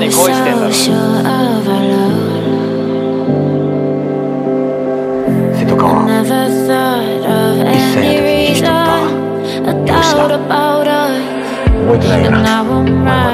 ことに恋してんだろ瀬戸川1歳の時に引き取った養子だ覚えてないよなお前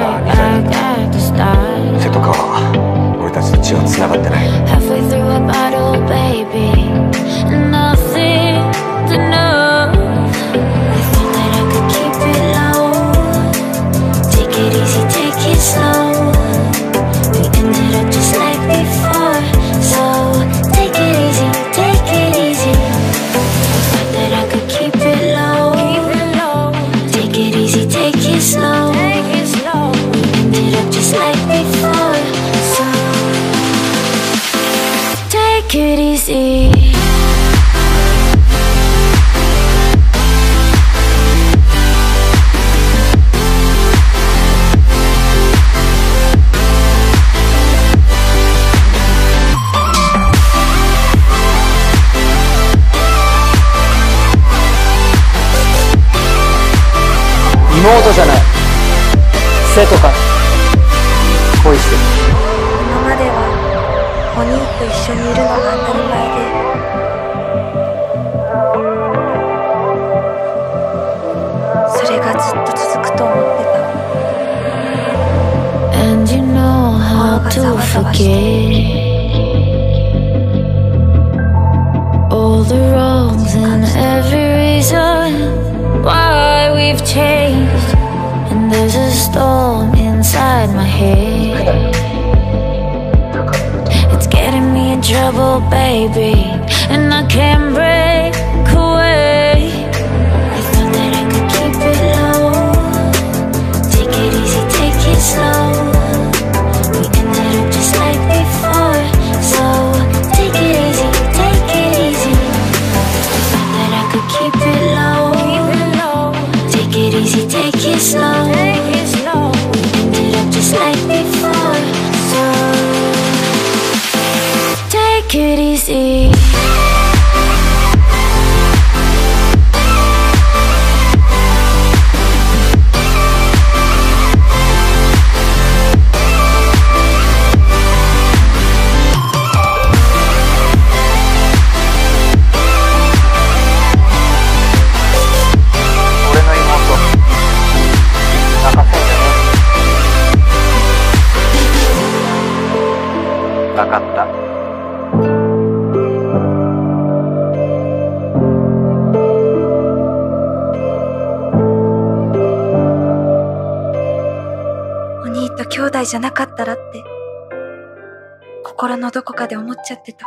take it easy.? 妹じゃない生徒か恋してるお兄と一緒にいるのが当たり前でそれがずっと続くと思ってた And you know how to forget all the wrongs and every reason why we've changed. In trouble, baby, and I can't break away. I thought that I could keep it low. Take it easy, take it slow. We ended up just like before. So take it easy, take it easy. I thought that I could keep it low. Take it easy, take it slow. It easy. 俺お兄と兄弟じゃなかったらって心のどこかで思っちゃってた。